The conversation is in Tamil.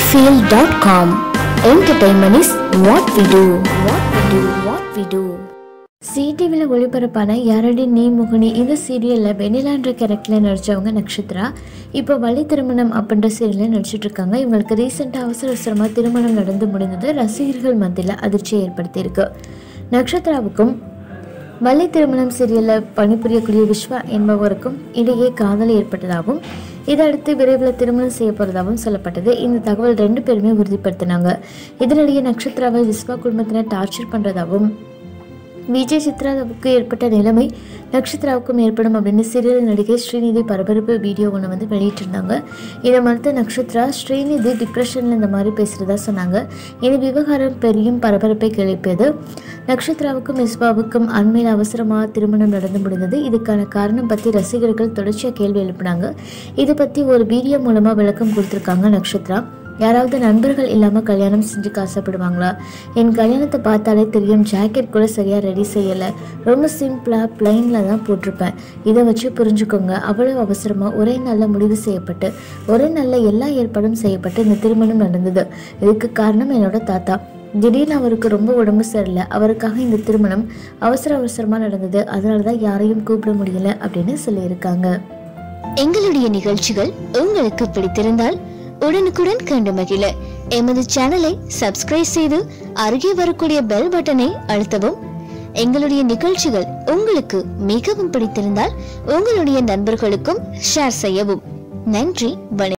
sunnyfield.com. Entertainment is what we do. What we do. What we do. சிடிவியில் ஒளிபரப்பான யாரடி நீ முகனி இந்த சீரியலில் வெண்ணிலான்ற கேரக்டரில் நடித்தவங்க நட்சத்திரா இப்போ வழி திருமணம் அப்படின்ற சீரியலில் நடிச்சிட்ருக்காங்க இவங்களுக்கு ரீசெண்டாக அவசர அவசரமாக திருமணம் நடந்து முடிந்தது ரசிகர்கள் மத்தியில் அதிர்ச்சியை ஏற்படுத்தியிருக்கு நட்சத்திராவுக்கும் வள்ளி திருமணம் சீரியலில் பணிபுரியக்கூடிய விஸ்வா என்பவருக்கும் இடையே காதல் ஏற்பட்டதாகவும் இதையடுத்து விரைவில் திருமணம் செய்ய போகிறதாகவும் சொல்லப்பட்டது. இந்த தகவல் ரெண்டு பேருமே உறுதிப்படுத்தினாங்க. இதனிடையே நட்சத்திராவை விஸ்வா குடும்பத்தினர் டார்ச்சர் பண்ணுறதாகவும் விஜய் சித்ராவுக்கு ஏற்பட்ட நிலைமை நக்ஷத்ராவுக்கும் ஏற்படும் அப்படின்னு சிறிய நடிகை ஸ்ரீநிதி பரபரப்பு வீடியோ ஒன்று வந்து வெளியிட்டிருந்தாங்க. இதை மறுத்த நக்ஷத்ரா ஸ்ரீநிதி டிப்ரெஷனில் இந்த மாதிரி பேசுகிறதா சொன்னாங்க. இது விவகாரம் பெரியும் பரபரப்பை கிளப்பியது. நக்ஷத்ராவுக்கும் மிஸ்பாவுக்கும் அண்மையில் அவசரமாக திருமணம் நடந்து முடிந்தது. இதுக்கான காரணம் பற்றி ரசிகர்கள் தொடர்ச்சியாக கேள்வி எழுப்பினாங்க. இதை பற்றி ஒரு வீடியோ மூலமாக விளக்கம் கொடுத்துருக்காங்க நக்ஷத்ரா யாராவது நண்பர்கள் இல்லாமல் கல்யாணம் செஞ்சுக்க ஆசைப்படுவாங்களா என் கல்யாணத்தை பார்த்தாலே தெரியும் ஜாக்கெட் கூட சரியாக ரெடி செய்யலை. ரொம்ப சிம்பிளாக பிளைனில் தான் போட்டிருப்பேன். இதை வச்சு புரிஞ்சுக்கோங்க அவ்வளோ அவசரமாக ஒரே நாளில் முடிவு செய்யப்பட்டு ஒரே நாளில் எல்லா ஏற்பாடும் செய்யப்பட்டு இந்த திருமணம் நடந்தது. இதுக்கு காரணம் என்னோட தாத்தா. திடீர்னு அவருக்கு ரொம்ப உடம்பு சரியில்லை. அவருக்காக இந்த திருமணம் அவசர அவசரமாக நடந்தது. அதனால தான் யாரையும் கூப்பிட முடியல அப்படின்னு சொல்லியிருக்காங்க. எங்களுடைய நிகழ்ச்சிகள் உங்களுக்கு பிடித்திருந்தால் உடனுக்குடன் கண்டு மகிழ. எமது சேனலை சப்ஸ்கிரைப் செய்து அருகே வரக்கூடிய பெல் பட்டனை அழுத்தவும். எங்களுடைய நிகழ்ச்சிகள் உங்களுக்கு மிகவும் பிடித்திருந்தால் உங்களுடைய நண்பர்களுக்கும் ஷேர் செய்யவும். நன்றி வணக்கம்.